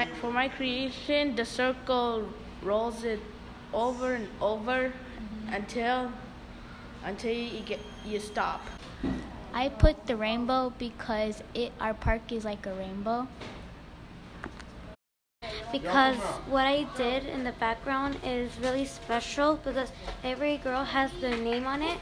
My, for my creation, the circle rolls it over and over mm-hmm. until until you get you stop. I put the rainbow because it our park is like a rainbow. because what I did in the background is really special because every girl has their name on it